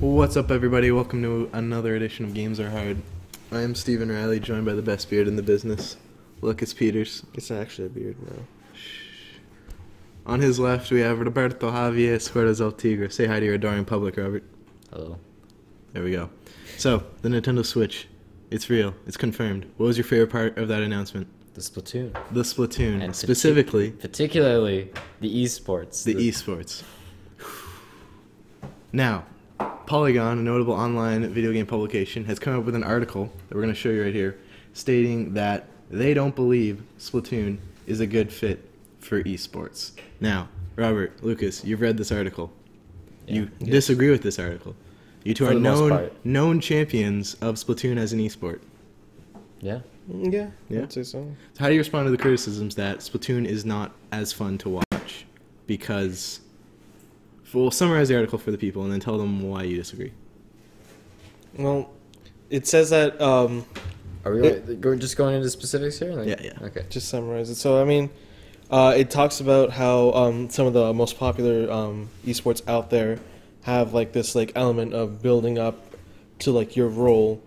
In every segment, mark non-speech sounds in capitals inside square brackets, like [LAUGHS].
What's up, everybody? Welcome to another edition of Games Are Hard. I am Stephan Reilly, joined by the best beard in the business, Lukas Peters. It's actually a beard now. On his left, we have Roberto Javier Escuelas El Tigre. Say hi to your adoring public, Robert. Hello. There we go. So, the Nintendo Switch. It's real. It's confirmed. What was your favorite part of that announcement? The Splatoon. The Splatoon. And specifically, Particularly the esports. the esports. Now, Polygon, a notable online video game publication, has come up with an article that we're going to show you right here, stating that they don't believe Splatoon is a good fit for esports. Now, Robert, Lucas, you've read this article. You Yeah. disagree with this article. You two For are known known champions of Splatoon as an esport. Yeah. Yeah, Yeah? I'd say so. So how do you respond to the criticisms that Splatoon is not as fun to watch because? Well, summarize the article for the people and then tell them why you disagree. Well, it says that um, Are we go, just going into specifics here? Like- Yeah, yeah. Okay. just summarize it. So I mean, uh, it talks about how um, some of the most popular um, esports out there have like this like element of building up to like your role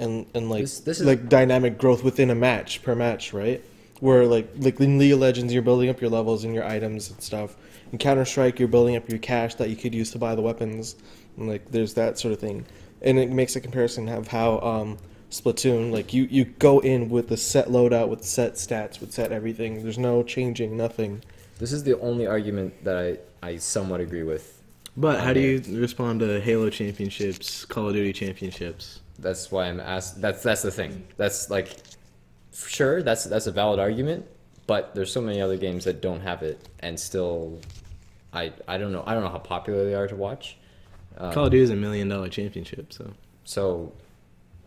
and and like This- this is- like dynamic growth within a match per match, right? Where like like in League of Legends, you're building up your levels and your items and stuff. In Counter Strike, you're building up your cash that you could use to buy the weapons, and like there's that sort of thing. And it makes a comparison of how um, Splatoon, like you you go in with the set loadout, with set stats, with set everything. There's no changing, nothing. This is the only argument that I, I somewhat agree with. But how do you respond to Halo championships, Call of Duty championships? That's why I'm asked. That's that's the thing. That's like, sure, that's that's a valid argument. But there's so many other games that don't have it, and still, I I don't know I don't know how popular they are to watch. Um, Call of Duty is a million dollar championship, so So,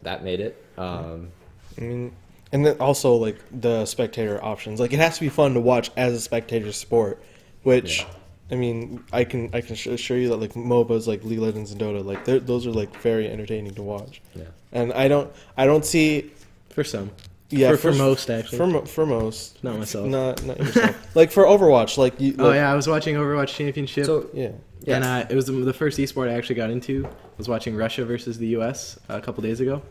that made it. Um, I mean, and then also like the spectator options. Like it has to be fun to watch as a spectator sport, which. Yeah. I mean, I can I can assure you that like MOBAs like League of Legends and Dota like those are like very entertaining to watch. yeah. And I don't I don't see for some, yeah for, for most actually. for for most Not myself. not not yourself [LAUGHS] like for Overwatch like you oh yeah, I was watching Overwatch Championship. So yeah yeah. And uh, it was the, the first esport I actually got into. I was watching Russia versus the U.S. a couple days ago.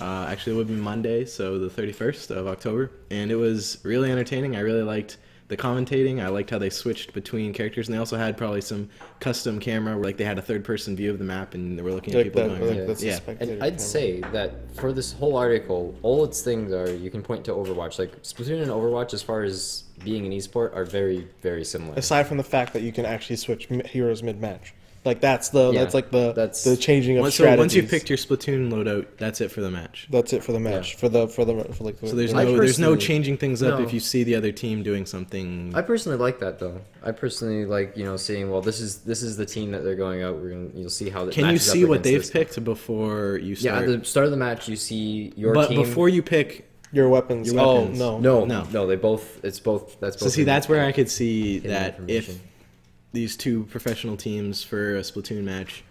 Uh, actually, it would be Monday, so the 31st of October, and it was really entertaining. I really liked the commentating. I liked how they switched between characters, and they also had probably some custom camera, where like they had a third-person view of the map, and they were looking at people that, going. like, Yeah. Yeah. And I'd camera. say that for this whole article, all its things are you can point to Overwatch. Like Splatoon and Overwatch, as far as being an esport, are very, very similar. aside from the fact that you can actually switch heroes mid match like that's the Yeah, that's like the that's- the changing of Once, so strategies. once you've picked your Splatoon loadout, that's it for the match. that's it for the match Yeah. for the for the for like the, So there's no there's no changing things up No. if you see the other team doing something. I personally like that though. I personally like you know seeing well this is this is the team that they're going out. We're gonna you'll see how. It Can you matches up see what they've this. picked before you Yeah, at the start of the match, you see your but team. before you pick your weapons. Your oh no no, No. no, they both. It's both. That's So see, that's where I could see that if information. These two professional teams for a Splatoon match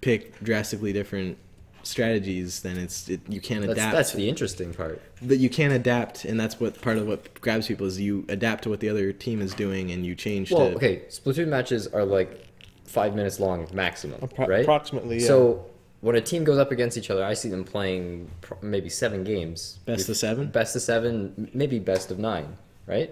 pick drastically different strategies, then it's it, you can't That's, adapt. that's the interesting part. that you can't adapt, and that's what part of what grabs people is you adapt to what the other team is doing, and you change Well, to. okay, Splatoon matches are like five minutes long maximum, Appro- right? approximately yeah. So when a team goes up against each other, I see them playing pro- maybe seven games. Best of seven? Best of seven, maybe best of nine, right?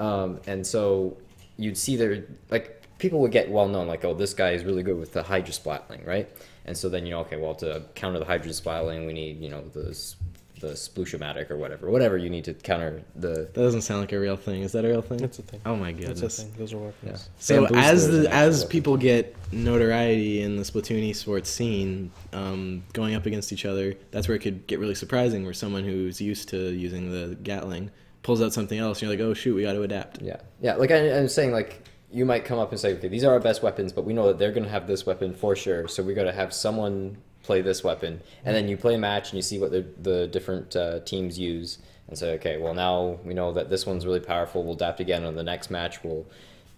Um, and so you'd see their like people would get well known, like oh this guy is really good with the Hydra splatling, right? And so then you know okay, well to counter the Hydra splatling, we need you know the s- the splushiomatic or whatever, whatever you need to counter the that doesn't sound like a real thing. Is that a real thing? That's a thing. Oh my that's goodness. a thing. Those are weapons. yeah. So Bamboozler as the, as people get notoriety in the Splatoon esports scene, um, going up against each other, that's where it could get really surprising. Where someone who's used to using the Gatling pulls out something else, and you're like, oh shoot, we got to adapt. Yeah, yeah. Like I, I'm saying, like you might come up and say, okay, these are our best weapons, but we know that they're going to have this weapon for sure. So we got to have someone play this weapon, and then you play a match and you see what the the different uh, teams use, and say, okay, well now we know that this one's really powerful. We'll adapt again on the next match. We'll,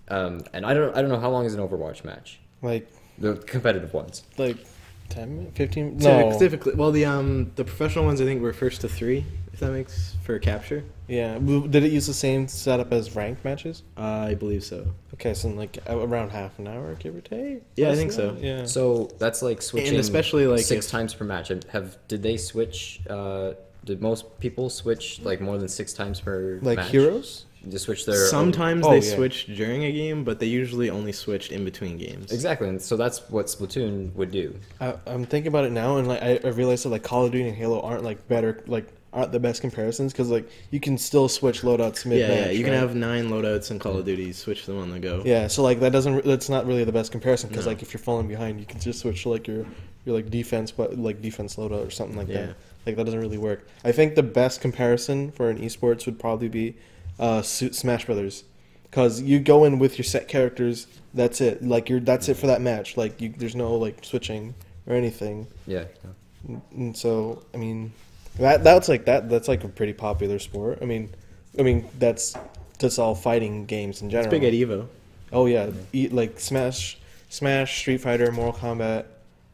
um, and I don't I don't know how long is an Overwatch match, Like the competitive ones. like 10 15 no Typically, well, the um the professional ones I think were first to three. If that makes for capture. Yeah. Did it use the same setup as ranked matches? Uh, I believe so. Okay, so in like around half an hour, give or take. Yeah, I think so. that? Yeah. So that's like switching, especially, like, six if- times per match. Have did they switch? Uh, did most people switch like more than six times per like match? heroes. To switch their Sometimes Oh, they yeah. switch during a game, but they usually only switched in between games. Exactly, and so that's what Splatoon would do. I, I'm thinking about it now, and like I, I realized that like Call of Duty and Halo aren't like better, like aren't the best comparisons because like you can still switch loadouts mid Yeah, yeah. You can have nine loadouts in Call of Duty. Switch them on the go. Yeah, so like that doesn't that's not really the best comparison because No. like if you're falling behind, you can just switch to like your your like defense, but like defense loadout or something like Yeah. that. Like that doesn't really work. I think the best comparison for an esports would probably be uh, Smash Brothers, because you go in with your set characters. That's it. Like you're that's it for that match. Like you, there's no like switching or anything. Yeah. And so, I mean, that that's like that that's like a pretty popular sport. I mean, I mean that's that's all fighting games in It's general. big at Evo. Oh yeah, eat like Smash, Smash, Street Fighter, Mortal Kombat,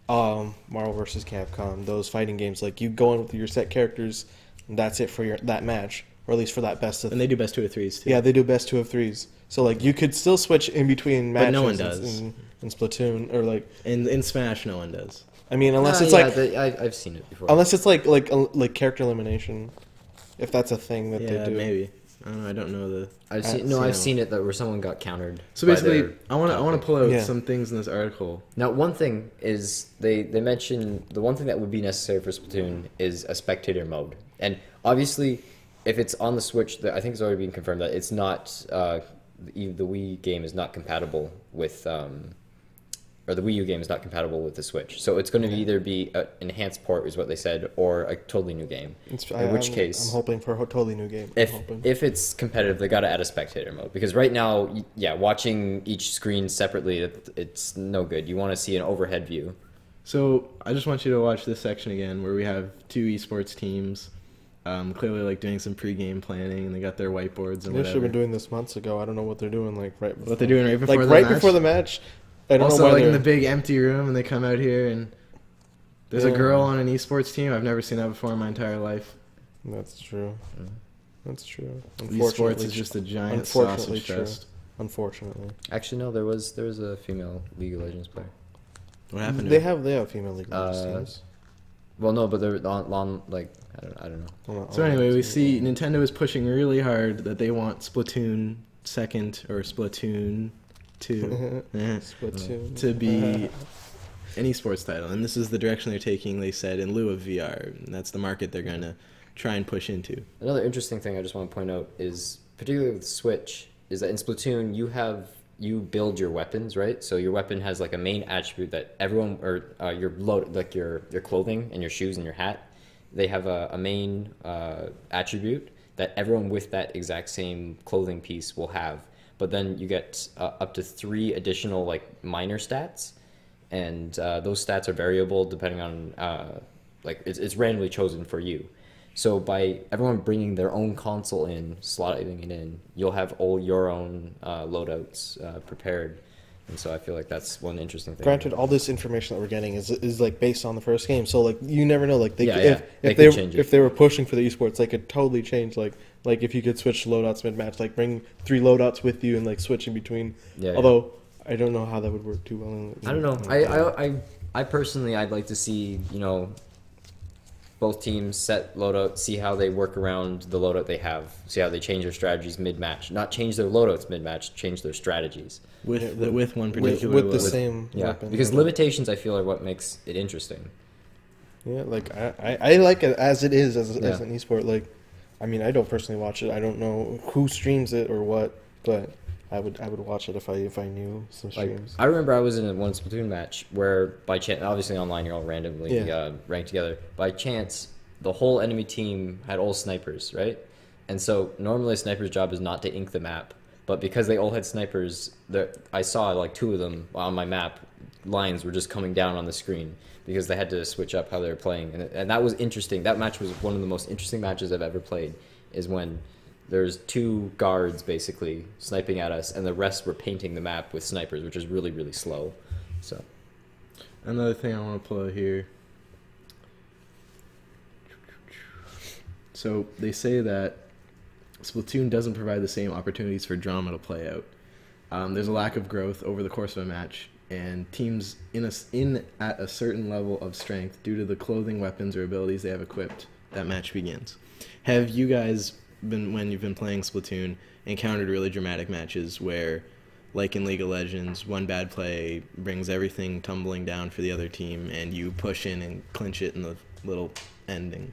um, Marvel vs. Capcom. Those fighting games, like you go in with your set characters, and that's it for your that match, or at least for that best of. And they do best two of threes too. yeah, they do best two of threes. So like you could still switch in between matches. But no one does. in, in Splatoon or like In in Smash, no one does. I mean unless Uh, it's yeah, like the- I, I've seen it before. unless it's like like uh, like character elimination, if that's a thing that Yeah, they do. maybe. I don't know. I don't know the. I've seen no, you I've know. seen it that where someone got countered. So by basically, their I want to I want to pull out Yeah. some things in this article. Now, one thing is they they mention the one thing that would be necessary for Splatoon is a spectator mode, and obviously, if it's on the Switch, the, I think it's already been confirmed that it's not uh, the, the Wii game is not compatible with. Um, or the Wii U game is not compatible with the Switch, so it's going to either be an enhanced port, is what they said, or a totally new game. It's, In I, which I'm- case, I'm hoping for a totally new game. If if it's competitive, they got to add a spectator mode because right now, yeah, watching each screen separately, it's no good. You want to see an overhead view. So I just want you to watch this section again, where we have two esports teams, um, clearly like doing some pregame planning, and they got their whiteboards and They should have been doing this months ago. I don't know what they're doing. Like right. Before. what they're doing right before like the right match. before the match. I don't also, know why like in they're- the big empty room, and they come out here and there's a girl on an esports team. I've never seen that before in my entire life. That's true. That's true. Esports is just a giant unfortunately sausage true. fest. unfortunately. Actually, no. There was there was a female League of Legends player. What happened? To They her? have they have female league of Uh, teams. Well, no, but they're on, on like I don't I don't know. On, So on. anyway, we see Nintendo is pushing really hard that they want Splatoon second or Splatoon Splatoon. [LAUGHS] to be [LAUGHS] any sports title, and this is the direction they're taking. They said in lieu of VR, and that's the market they're going to try and push into. Another interesting thing I just want to point out is particularly with Switch is that in Splatoon you have you build your weapons right. So your weapon has like a main attribute that everyone or uh, your load like your your clothing and your shoes and your hat they have a, a main uh, attribute that everyone with that exact same clothing piece will have. But then you get uh, up to three additional like minor stats, and uh, those stats are variable depending on uh, like it's, it's randomly chosen for you. So by everyone bringing their own console in, slotting it in, you'll have all your own uh, loadouts uh, prepared, and so I feel like that's one interesting thing. Granted, all this information that we're getting is is like based on the first game, so like you never know. Like they Yeah, could, yeah. if They if they change it. if they were pushing for the esports, they could totally change. Like like if you could switch loadouts mid match, like bring three loadouts with you and like switch in between. Yeah, yeah. Although I don't know how that would work too well. in- I don't know. I, I, I, I personally, I'd like to see you know both teams set loadout, see how they work around the loadout they have, see how they change their strategies mid match. Not change their loadouts mid match, change their strategies. With Yeah, the, with one particular with the load. same Yeah, weapon. because limitations, I feel, are what makes it interesting. Yeah, like I, I, I like it as it is as, as Yeah. an esport. Like, I mean, I don't personally watch it. I don't know who streams it or what, but I would I would watch it if I if I knew some Like streams. I remember I was in a one Splatoon match where by chance, obviously online you're all randomly Yeah. uh, ranked together. By chance, the whole enemy team had all snipers, right? And so normally a sniper's job is not to ink the map, but because they all had snipers, I saw like two of them on my map. Lines were just coming down on the screen because they had to switch up how they were playing, and, and that was interesting. That match was one of the most interesting matches I've ever played. Is when there's two guards basically sniping at us, and the rest were painting the map with snipers, which is really really slow. So Another thing I want to pull out here. So they say that Splatoon doesn't provide the same opportunities for drama to play out. Um, there's a lack of growth over the course of a match, and teams in a in at a certain level of strength due to the clothing, weapons, or abilities they have equipped. That match begins. Have you guys been when you've been playing Splatoon encountered really dramatic matches where, like in League of Legends, one bad play brings everything tumbling down for the other team, and you push in and clinch it in the little ending?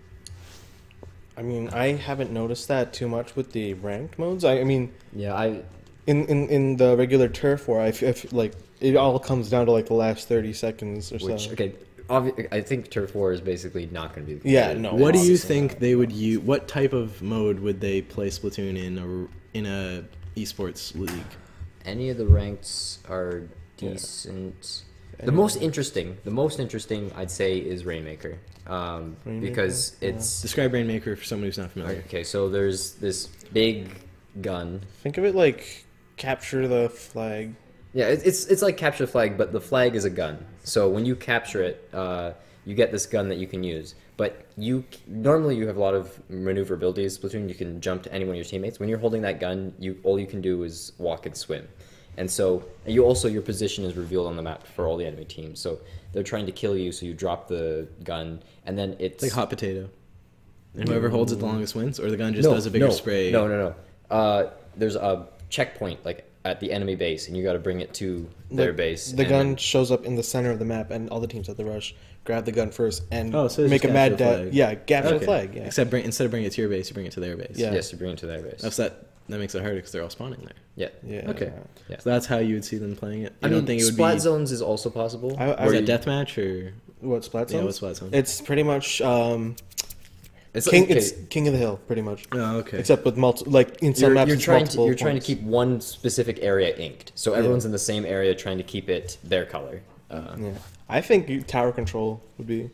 I mean, I haven't noticed that too much with the ranked modes. I, I mean, Yeah, I in, in in the regular turf war, I f- I f- like it all comes down to like the last thirty seconds or which so. okay, obvi- I think turf war is basically not going to be. Yeah, no. What do you think not. they would use? What type of mode would they play Splatoon in a in a esports league? Any of the ranks are Yeah. decent. The most interesting, the most interesting, I'd say, is Rainmaker, um, Rainmaker? because Yeah. it's Describe Rainmaker for someone who's not familiar. okay. So there's this big gun. Think of it like capture the flag. Yeah, it's it's like capture the flag, but the flag is a gun. So when you capture it, uh, you get this gun that you can use. But you normally you have a lot of maneuverability. as platoon. you can jump to any one of your teammates. When you're holding that gun, you all you can do is walk and swim. And so you also your position is revealed on the map for all the enemy teams. So they're trying to kill you, so you drop the gun, and then it's like hot potato. And whoever holds it the longest wins, or the gun just no, does a bigger no, spray. No, no, no. Uh, there's a checkpoint like at the enemy base, and you got to bring it to their Like, base. The gun then- shows up in the center of the map, and all the teams at the rush grab the gun first and Oh, so make a mad dash. flag. Yeah, capture Okay. the flag. Yeah. Except bring, instead of bringing it to your base, you bring it to their base. Yeah. Yes, you bring it to their base. That's that. That makes it harder because they're all spawning there. Yeah. yeah. Okay. Yeah. So that's how you would see them playing it. You I don't mean, think it would splat be? zones is also possible. I- I- Is that you- deathmatch or? What splat Yeah, zone? what's splat zone? It's pretty much um, it's king. okay, It's king of the hill, pretty much. oh, okay. Except with multi, like in some you're, maps, you're trying to multiple you're trying to keep one specific area inked, so everyone's in the same area trying to keep it their color. Uh, Yeah, I think tower control would be.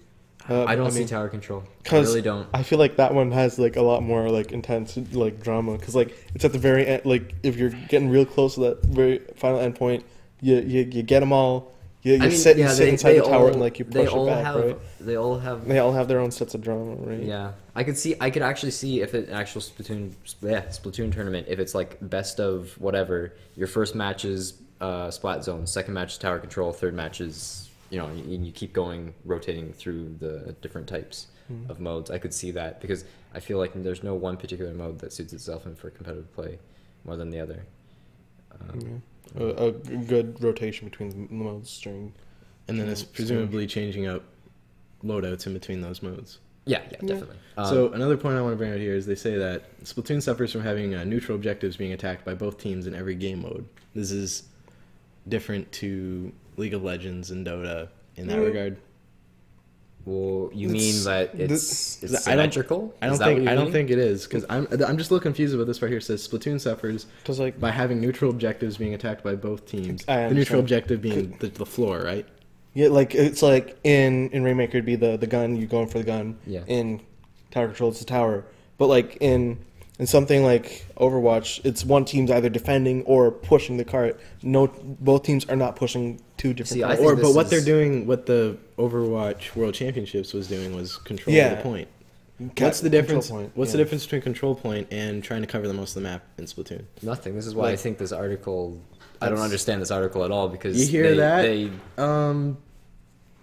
uh, I don't see mean, tower control. I really don't. I feel like that one has like a lot more like intense like drama because like it's at the very end. Like if you're getting real close to that very final end point, you you, you get them all. You, you I mean, sit, you yeah, sit they, inside they the tower all, and like you they push all it back, have right? they all have They all have their own sets of drama, right? Yeah, I could see. I could actually see if an actual Splatoon, yeah, Splatoon tournament. If it's like best of whatever, your first match is uh, Splat Zone, second match is Tower Control, third match is you know, and you keep going, rotating through the different types Mhm. of modes. I could see that because I feel like there's no one particular mode that suits itself in for competitive play more than the other. Um, Yeah. A, a good rotation between the modes during. and then it's presumably changing up loadouts in between those modes. yeah, yeah, Yeah. definitely. Um, so another point I want to bring out here is they say that Splatoon suffers from having uh, neutral objectives being attacked by both teams in every game mode. This is different to League of Legends and Dota in that Mm. regard. Well, you It's- mean that the- it's, it's I don't- symmetrical? I don't think what you I don't think it is because I'm I'm just a little confused about this part here. It says Splatoon suffers Because like by having neutral objectives being attacked by both teams. The neutral objective being the, the floor, right? yeah, like it's like in in Rainmaker it'd be the the gun you're going for the gun. Yeah. In Tower Control it's the tower, but like in in something like Overwatch, it's one team's either defending or pushing the cart. No, both teams are not pushing two different. See, I think Or but this what is- they're doing, what the Overwatch World Championships was doing was control Yeah. the point. Ca- What's the control difference? point, What's yeah. the difference between control point and trying to cover the most of the map in Splatoon? Nothing. This is why I Like- think this article. I don't That's- understand this article at all because You hear they, that? They, Um,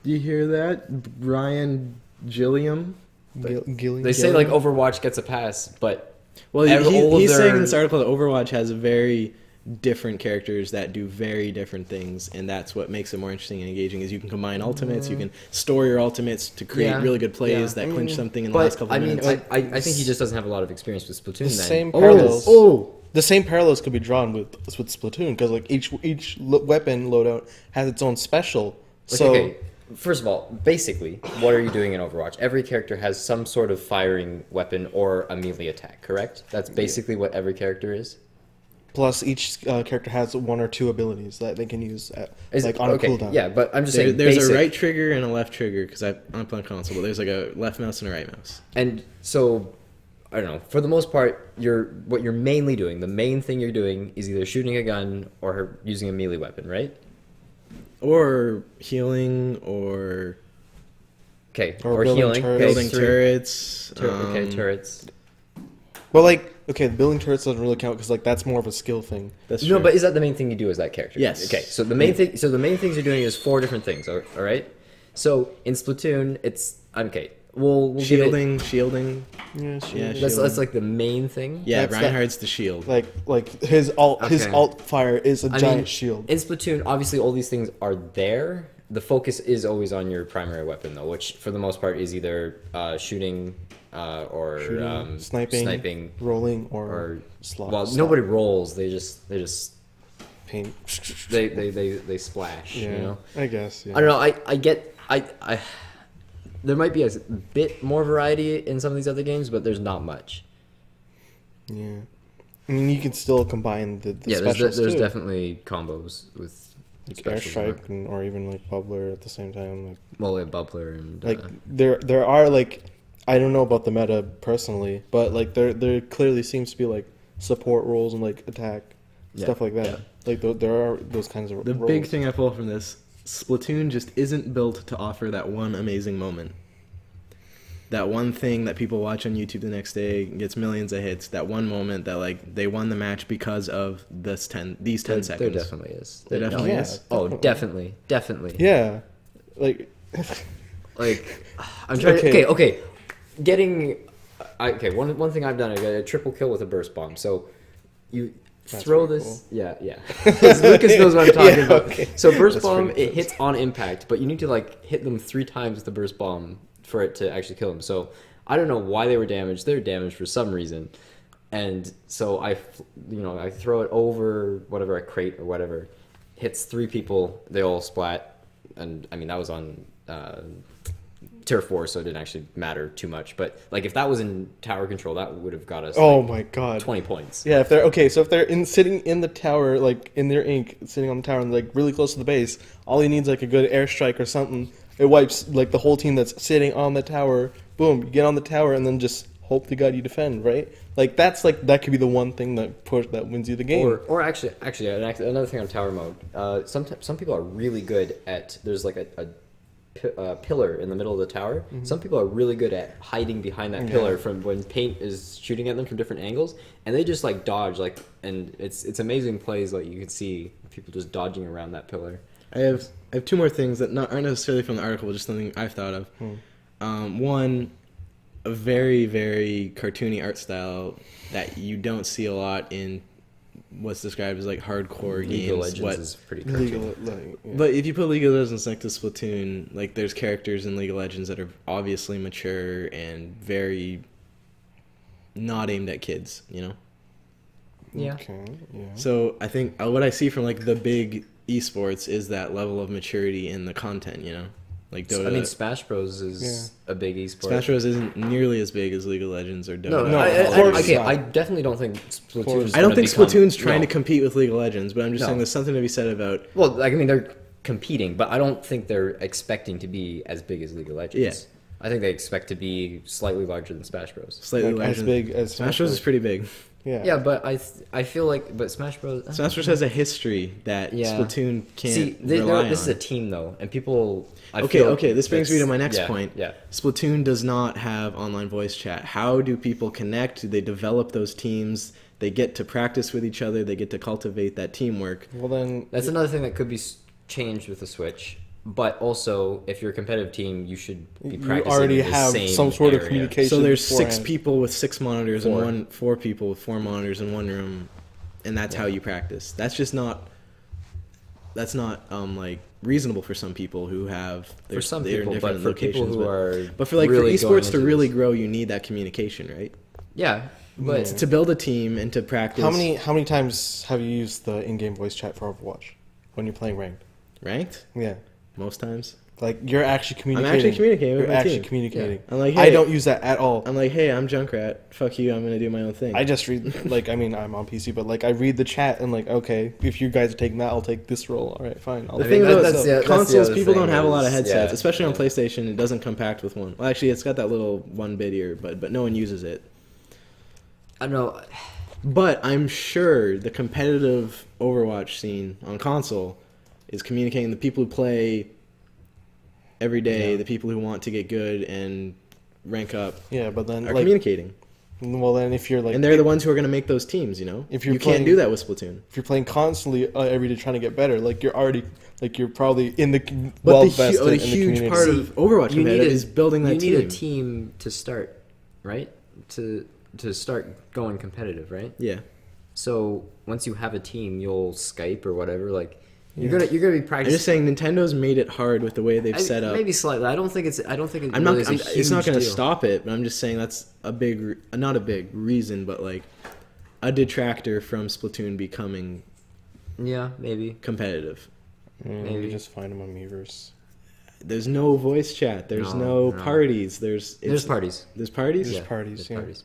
you hear that, Ryan Gilliam? Gil- Gillian- they say like Overwatch gets a pass, but Well, he, Every- he- of he's saying in their- this article that Overwatch has a very different characters that do very different things, and that's what makes it more interesting and engaging. Is you can combine ultimates, you mm. can store your ultimates to create Yeah, really good plays yeah. that I clinch mean, something in the last couple I of mean, minutes. I, I, I think he just doesn't have a lot of experience with Splatoon. the then same oh, parallels. oh, the same parallels could be drawn with with Splatoon because like each each lo- weapon loadout has its own special. Like, So okay, first of all, basically, what are you doing in Overwatch? Every character has some sort of firing weapon or a melee attack, correct? That's basically what every character is. Plus each uh, character has one or two abilities that they can use at, Is like it, on okay, a cooldown. Yeah, but I'm just There- saying. there's basic, a right trigger and a left trigger because I I'm playing console, but there's like a left mouse and a right mouse. And so, I don't know. For the most part, you're what you're mainly doing. The main thing you're doing is either shooting a gun or using a melee weapon, right? Or healing, or Okay, Or or, healing, turrets. building three- turrets. tur- okay, um, turrets. Well, like okay, the building turrets doesn't really count because like that's more of a skill thing. That's No, but is that the main thing you do as that character? Yes. Okay, so the main mm. thing, so the main things you're doing is four different things. All all right. So in Splatoon, it's okay. We'll, we'll give it- shielding, shielding. Yeah, sure. Yeah, That's, that's like the main thing. Yeah, That's that- Reinhardt's the shield. Like like his alt his alt fire is a I giant mean, shield. In Splatoon, obviously all these things are there. The focus is always on your primary weapon, though, which for the most part is either uh, shooting uh, or Shooting, um, sniping, sniping, rolling or, or slot. well, slot, nobody rolls. They just they just paint. they they they, they splash. Yeah, You know. I guess. Yeah. I don't know. I, I get I I there might be a bit more variety in some of these other games, but there's not much. Yeah. I mean, you can still combine the, the yeah, there's de- there's definitely combos with like airstrike and, or even like bubbler at the same time. Like Well, we have bubbler and like uh, there there are like I don't know about the meta personally, but like there there clearly seems to be like support roles and like attack Yeah, stuff like that. yeah. Like th- there are those kinds of The roles. big thing I pull from this Splatoon just isn't built to offer that one amazing moment. That one thing that people watch on YouTube the next day gets millions of hits. That one moment that like they won the match because of this ten these ten there, seconds. there definitely is. There There- definitely Yeah. is. Oh, Definitely. definitely, definitely. Yeah, like [LAUGHS] Like, I'm trying. Okay. Okay, okay. Getting, I, okay. One one thing I've done, I got a triple kill with a burst bomb. So, you That's throw pretty this. Yeah, yeah. 'Cause [LAUGHS] Lukas knows what I'm [LAUGHS] talking Yeah, about. okay. So burst That's bomb, pretty it hits on impact, but you need to like hit them three times with the burst bomb for it to actually kill them. So I don't know why they were damaged. They're damaged for some reason, and so I, you know, I throw it over whatever a crate or whatever, hits three people. They all splat, and I mean that was on. Uh, Tier four, so it didn't actually matter too much. But like, if that was in tower control, that would have got us oh like, my god. twenty points. Yeah, if they're okay, so if they're in sitting in the tower, like in their ink, sitting on the tower and like really close to the base, all he needs like a good airstrike or something. It wipes like the whole team that's sitting on the tower. Boom, you get on the tower and then just hope to God you defend, right? Like that's like that could be the one thing that push that wins you the game. Or, or actually, actually, another thing on tower mode. Uh, some some people are really good at. There's like a, a pi- uh, pillar in the middle of the tower. Some people are really good at hiding behind that Yeah. pillar from when paint is shooting at them from different angles, and they just like dodge like, and it's it's amazing plays like you can see people just dodging around that pillar. I have I have two more things that not, aren't necessarily from the article, but just something I've thought of. Hmm. Um, one, a very very cartoony art style that you don't see a lot in what's described as like hardcore League of games. Legends What, is pretty Legal, cartoony. like, yeah. but if you put League of Legends next to Splatoon, like there's characters in League of Legends that are obviously mature and very not aimed at kids, you know. Yeah. Okay. Yeah. So I think uh, what I see from like the big esports is that level of maturity in the content, you know, like Dota. I mean, Smash Bros is a big esport. Smash Bros isn't nearly as big as League of Legends or Dota. No, No, I, I, I, okay. I definitely don't think Splatoon. I don't think become- Splatoon's trying no. to compete with League of Legends, but I'm just No. saying there's something to be said about Well, like I mean, they're competing, but I don't think they're expecting to be as big as League of Legends. Yeah. I think they expect to be slightly larger than Smash Bros. slightly Like, as big as Smash Bros is pretty big. Yeah. Yeah, but I th- I feel like but Smash Bros. Smash Bros has a history that Yeah. Splatoon can't See, they, rely they're- this on. is a team though, and people. I Okay, feel okay, this brings me to my next yeah, point. Yeah. Splatoon does not have online voice chat. How do people connect? Do they develop those teams? They get to practice with each other. They get to cultivate that teamwork. Well then, That's another thing that could be changed with the Switch. But also, if you're a competitive team, you should be you practicing. already in the have same some sort of communication. So there's six people with six monitors Four. and one four people with four monitors in one room, and that's how you practice. That's just not. That's not um like reasonable for some people who have For some they're in people, but different for people locations, who but, are but for like really for esports to into really this- grow, you need that communication, right? yeah, but Yeah. To build a team and to practice. How many how many times have you used the in-game voice chat for Overwatch when you're playing ranked? ranked? Yeah, Most times. like you're actually communicating. I'm actually communicating with You're my actually team. communicating. I'm like, I don't use that at all. I'm like, hey, I'm Junkrat. Fuck you. I'm gonna do my own thing. I just read [LAUGHS] like I mean I'm on PC, but like I read the chat and like okay, if you guys are taking that, I'll take this role. All right, fine. I'll the thing mean, that- about that's that's the consoles, people don't have a lot of headsets, yeah, especially on. PlayStation. It doesn't compact with one. Well, actually, it's got that little one bit earbud, but no one uses it. I don't know. But I'm sure the competitive Overwatch scene on console is communicating the people who play every day, Yeah. the people who want to get good and rank up yeah, but then are like communicating. Well, then if you're like and they're the ones who are going to make those teams. You know, If you're you can't do that with Splatoon. if you're playing constantly uh, every day trying to get better, like you're already like you're probably in the But well the, hu- vested the the huge community. part of Overwatch you need competitive a, is building that you team. need a team to start, right? To to start going competitive, right? Yeah, So once you have a team, you'll Skype or whatever. Like you're Yeah. gonna you're gonna be practicing. I'm practicing. just saying Nintendo's made it hard with the way they've I- set up. maybe slightly. I don't think it's. I don't think it I'm really not. is a I'm, it's not going to deal. stop it, but I'm just saying that's a big, not a big reason, but like a detractor from Splatoon becoming Yeah, maybe. Mm, competitive. Maybe. you just find them on Miiverse. There's no voice chat. There's No, no, no. parties. There's it's, There's parties. There's parties. There's parties, there's yeah. parties.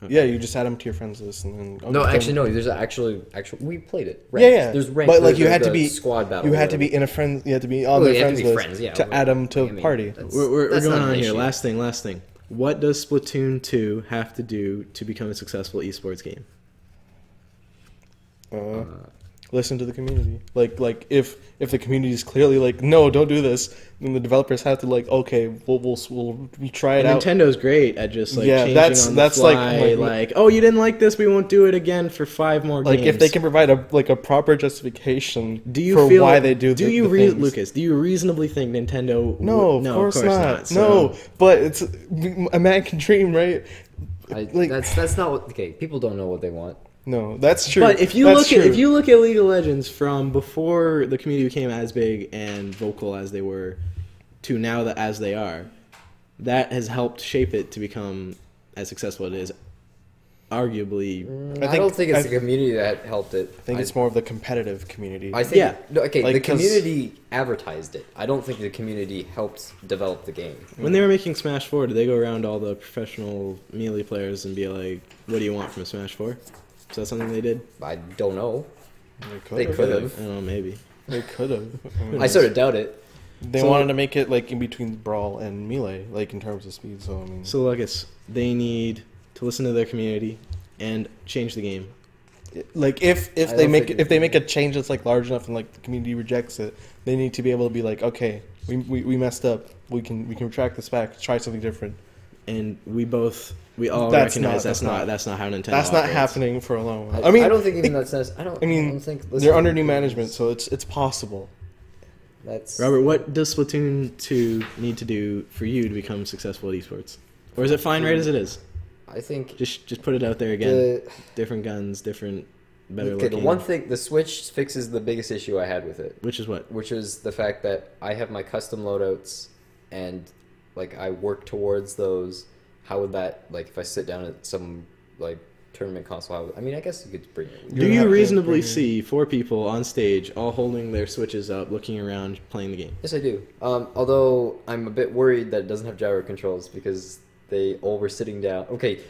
Okay. Yeah, you just add them to your friends list and then oh, No, then- actually, no. There's actually actually we played it. Yeah, Ranked. yeah. There's ranked. But like there's you had to be squad battle. You had to be in a friend. You had to be on Well, their you to friends list friends, yeah, to but- add them to I mean, party. that's- We're, we're, we're going on here. issue. Last thing. Last thing. What does Splatoon 2 have to do to become a successful esports game? Uh, listen to the community. Like like if if the community is clearly like no, don't do this, then the developers have to like okay, we'll we'll we'll, we'll try it And out. Nintendo's great at just like Yeah, changing that's- on the that's like- fly, like- like, oh you didn't like this, we won't do it again for five more games. like games. if they can provide a like a proper justification do you for feel why they do do the, you the rea- Lukas? Do you reasonably think Nintendo? No, would- of course, not. So- No, but it's a man can dream, right? I, like- that's that's not what. Okay, people don't know what they want. No, that's true. But if you That's look at if you look at League of Legends from before the community became as big and vocal as they were, to now that as they are, that has helped shape it to become as successful as it is. Arguably, mm, I, think- don't think it's I- the community that helped it. I think it's more of the competitive community. I think. Yeah. No, okay, Like, the 'cause- community advertised it. I don't think the community helped develop the game. when they were making Smash Four, did they go around all the professional melee players and be like, "What do you want from a Smash 4? Is that something they did? I don't know. they they could could have. have. I don't know, maybe. They could have. I sort of doubt it. They So- wanted to make it like in between brawl and melee, like in terms of speed. So I mean, So, Lukas, they need to listen to their community and change the game. like if if I they don't make think- if they make a change that's like large enough and like the community rejects it, they need to be able to be like, okay, we, we, we messed up. We can we can retract this back. Try something different. And we both, we all That's recognize not- that's, that's not, not- that's not how Nintendo. That's not operates. happening for a long while. I, I mean, I don't think even it- that says. I don't. I mean, I don't think they're under new management, so it's it's possible. That's Robert, what does Splatoon 2 need to do for you to become successful at esports? Or is it fine right as it is? I think Just just put it out there again. the different guns, different, better okay. The looking. one thing, the Switch fixes the biggest issue I had with it, which is what? which is the fact that I have my custom loadouts, and like I work towards those. How would that like if I sit down at some like tournament console? How would, I mean, I guess you could bring it. Do don't you reasonably see four people on stage all holding their switches up, looking around, playing the game? Yes, I do. Um, although I'm a bit worried that it doesn't have gyro controls because they all were sitting down. Okay,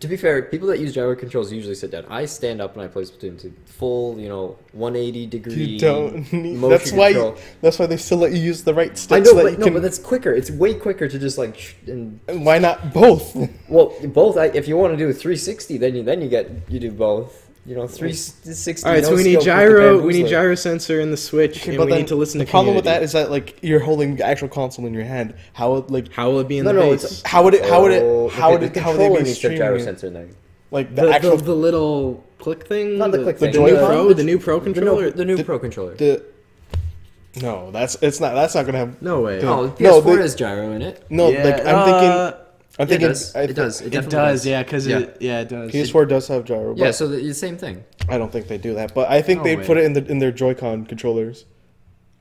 to be fair, people that use gyro controls usually sit down. I stand up when I play Splatoon 2. Full, you know, 180 degree. You don't [LAUGHS] need. motion That's why. control. That's why they still let you use the right sticks. I know, so that but no, can- but that's quicker. It's way quicker to just like. And why not both? [LAUGHS] well, both. I, if you want to do a 360, then you then you get you do both. You know, 360. All right, so we need gyro. We need gyro sensor in the switch, Okay, and but we then need to listen the to problem with that is that like you're holding the actual console in your hand. How like How will it be in No, the no, base? how would it how would it Oh, how would the it how would they be needs to have gyro streaming? sensor then. Like the, the, actual the, the little click thing, Not the click the, thing, new the- pro, the new pro controller. the new The- Pro controller. the no that's it's not that's not gonna have no way. the- oh, no, PS4 they- has gyro in it. no Yeah, like I'm thinking uh, uh, I'm Yeah, it does. I it does. It, It definitely does, yeah, because Yeah. it, yeah, it does. PS4 does have gyro. But Yeah, so the, the same thing. I don't think they do that, but I think No they way. put it in the in their Joy-Con controllers.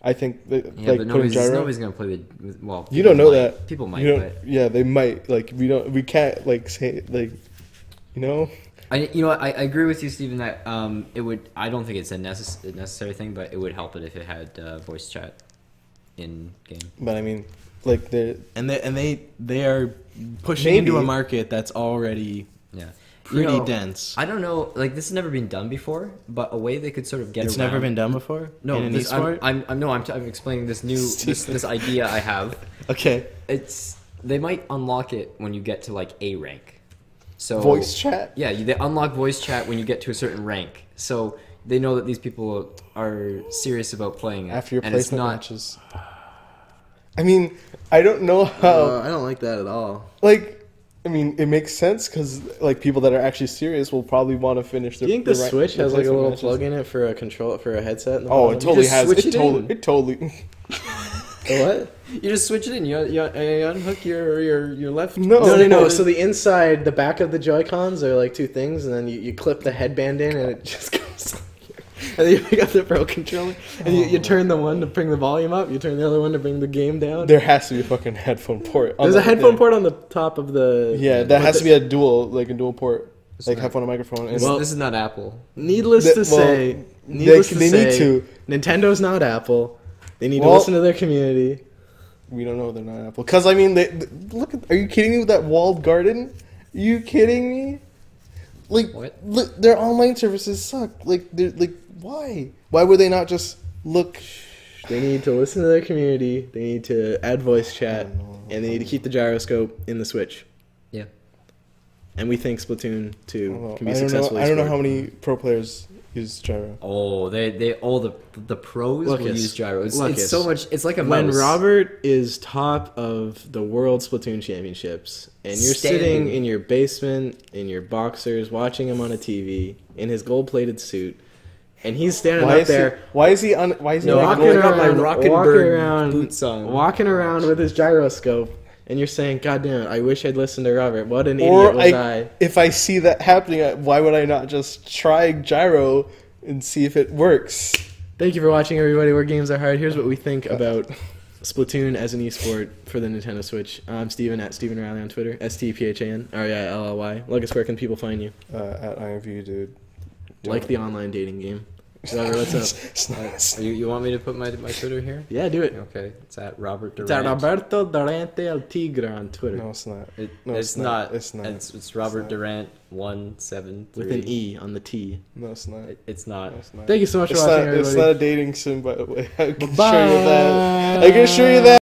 I think they, Yeah, like but nobody's, gyro. nobody's gonna play the with- well. you don't know might. that people might, You don't- but yeah, they might. Like we don't. We can't like say like, you know. I you know I, I agree with you, Stephan. That um it would I don't think it's a, necess- a necessary thing, but it would help it if it had uh, voice chat in game. But I mean, like the and they and they they are pushing into a market that's already Yeah, pretty You know, dense. I don't know, like this has never been done before, but a way they could sort of get It's around. never been done before. No, in an this, I'm. I'm, I'm no, I'm, t- I'm explaining this new this, this idea I have. [LAUGHS] okay It's they might unlock it when you get to like A rank. So voice chat. Yeah, you, they unlock voice chat when you get to a certain rank. So they know that these people are serious about playing it. After your and it's not. matches. I mean, I don't know how. Uh, I don't like that at all. like, I mean, it makes sense because like people that are actually serious will probably want to finish. Do Their, you think the right- Switch has like a little matches. plug in it for a control for a headset? Oh, it totally has. It it totally. It totally. [LAUGHS] [LAUGHS] What? You just switch it in. You, you, you unhook your, your, your left. No. No, no, no. [LAUGHS] So the inside, the back of the Joy Cons are like two things, and then you, you clip the headband in, and it just goes. On here. And then you pick up the Pro controller, and you, you oh turn the one to bring the volume up, you turn the other one to bring the game down. There has to be a fucking headphone port. on There's a headphone yeah. port on the top of the. Yeah, that has the- to be a dual, like a dual port, like not- headphone and microphone. And Well- this is not Apple. Needless That- to well, say, they, to they say, need to. Nintendo's not Apple. They need to listen to their community. We don't know they're not Apple. Cause I mean, they, th- look. At, are you kidding me with that walled garden? Are you kidding me? Like, What? look, their online services suck. Like, they're like, why? Why would they not just look? They need to listen to their community. They need to add voice chat, I don't know. and they need to keep the gyroscope in the Switch. Yeah. And we think Splatoon 2 can be I don't know. I don't know how many pro players use gyro. Oh, they they all the the pros Look, will use gyro. It's, look, it's it's- so much. It's like a when mouse. Robert is top of the World Splatoon Championships, and you're Standing. sitting in your basement in your boxers, watching him on a TV in his gold-plated suit, and he's standing Why up is he? there Why is he on? Why is he No, walking I gold? got around, walking around, boots on. walking around with his gyroscope, and you're saying, "God damn it! I wish I'd listened to Robert. What an Or idiot was I, I." if I see that happening, why would I not just try gyro and see if it works? Thank you for watching, everybody. Where games are hard. Here's what we think about Splatoon as an esport for the Nintendo Switch. I'm Stephan at Stephan Reilly on Twitter. S T P H A N R E I L L Y. Lukas, where can people find you? Uh, at dude. Like the online dating game. Whatever, [LAUGHS] what's up? It's not- You, you want me to put my my Twitter here? Yeah, do it. Okay, it's at Robert It's at Roberto Durante El Tigre on Twitter. no, it's not. It, No, it's, it's not. not. It's not. It's, it's Robert not. Durant one seven three. With an E on the T. No, it's not. It, it's not. No, it's not. Thank you so much It's for not, watching, it's not a dating sim, by the way. [LAUGHS] I can Bye. show you that. I can show you that.